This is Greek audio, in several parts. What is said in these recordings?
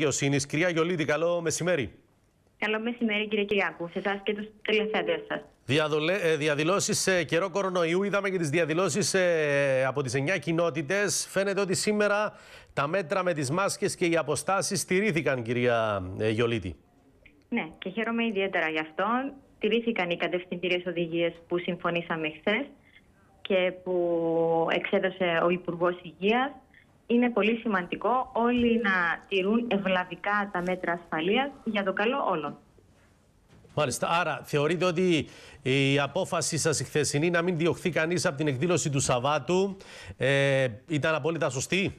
Δικαιοσύνη. Κυρία Γιολίδη, καλό μεσημέρι. Καλό μεσημέρι, κύριε Κυριάκου, σε εσάς και τους τηλεθέτε σας. Διαδηλώσεις σε καιρό κορονοϊού. Είδαμε και τις διαδηλώσεις ε, από τις 9 κοινότητες. Φαίνεται ότι σήμερα τα μέτρα με τις μάσκες και οι αποστάσεις στηρίθηκαν, κυρία ε, Γιολίδη. Ναι, και χαίρομαι ιδιαίτερα γι' αυτό. Τηρήθηκαν οι κατευθυντήριες οδηγίες που συμφωνήσαμε χθες και που εξέδωσε ο Υπουργός Υγείας είναι πολύ σημαντικό όλοι να τηρούν ευλαβικά τα μέτρα ασφαλείας για το καλό όλων. Μάλιστα. Άρα, θεωρείτε ότι η απόφαση σας η χθεσινή να μην διωχθεί κανείς από την εκδήλωση του Σαββάτου ε, ήταν απόλυτα σωστή;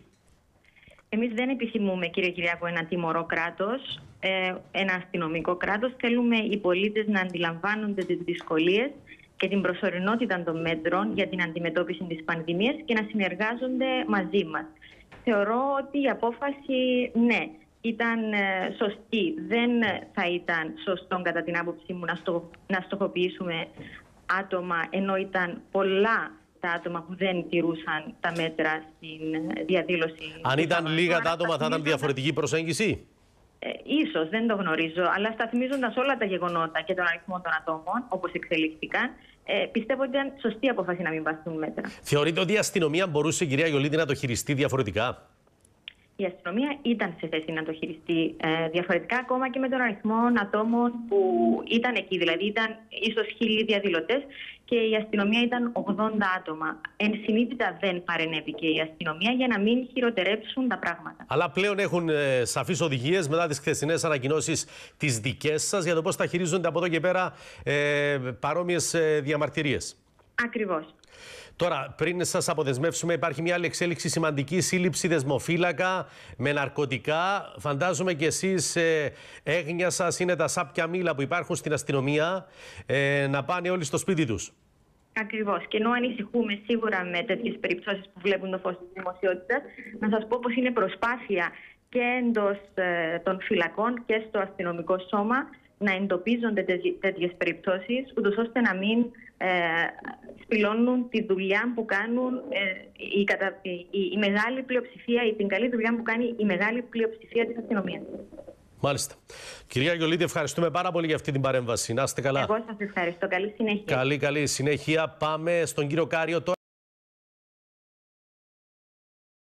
Εμείς δεν επιθυμούμε, κύριε Κυριάκο, ένα τιμωρό κράτος, ε, ένα αστυνομικό κράτος. Θέλουμε οι πολίτες να αντιλαμβάνονται τις δυσκολίες και την προσωρινότητα των μέτρων για την αντιμετώπιση της πανδημίας και να συνεργάζονται μαζί μας θεωρώ ότι η απόφαση, ναι, ήταν ε, σωστή. Δεν θα ήταν σωστό κατά την άποψή μου να, στο, να στοχοποιήσουμε άτομα ενώ ήταν πολλά τα άτομα που δεν τηρούσαν τα μέτρα στην ε, διαδήλωση. Αν ήταν λίγα τα άτομα θα ήταν διαφορετική προσέγγιση; Ε, ίσως, δεν το γνωρίζω, αλλά σταθμίζοντα όλα τα γεγονότα και τον αριθμό των ατόμων, όπως εξελίχθηκαν, ε, πιστεύω ότι ήταν σωστή απόφαση να μην βαστούν μέτρα. Θεωρείτε ότι η αστυνομία μπορούσε, κυρία Γιολίδη, να το χειριστεί διαφορετικά; Η αστυνομία ήταν σε θέση να το χειριστεί ε, διαφορετικά, ακόμα και με τον αριθμό ατόμων που ήταν εκεί. Δηλαδή, ήταν ίσως χίλιοι διαδηλωτές και η αστυνομία ήταν 80 άτομα. Ενσυνείδητα δεν παρενέβηκε η αστυνομία για να μην χειροτερέψουν τα πράγματα. Αλλά πλέον έχουν ε, σαφείς οδηγίες μετά τις χθεσινές ανακοινώσεις τις δικές σας για το πώς θα χειρίζονται από εδώ και πέρα ε, παρόμοιες διαμαρτυρίες. Ακριβώς. Τώρα, πριν σας αποδεσμεύσουμε, υπάρχει μια άλλη εξέλιξη σημαντική σύλληψη δεσμοφύλακα με ναρκωτικά. Φαντάζομαι και εσείς, ε, έγνοια σας είναι τα σάπια μήλα που υπάρχουν στην αστυνομία ε, να πάνε όλοι στο σπίτι τους. Ακριβώς. Και ενώ ανησυχούμε σίγουρα με τέτοιες περιπτώσεις που βλέπουν το φως της δημοσιότητας, να σας πω πως είναι προσπάθεια και εντός ε, των φυλακών και στο αστυνομικό σώμα να εντοπίζονται τέτοιες περιπτώσεις, ούτως ώστε να μην ε, σπηλώνουν τη δουλειά που κάνουν ε, η, κατα... η, η, μεγάλη πλειοψηφία ή την καλή δουλειά που κάνει η μεγάλη πλειοψηφία της αστυνομίας. Μάλιστα. Κυρία Γιολίτη, ευχαριστούμε πάρα πολύ για αυτή την παρέμβαση. Να είστε καλά. Εγώ σας ευχαριστώ. Καλή συνέχεια. Καλή, καλή συνέχεια. Πάμε στον κύριο Κάριο τώρα.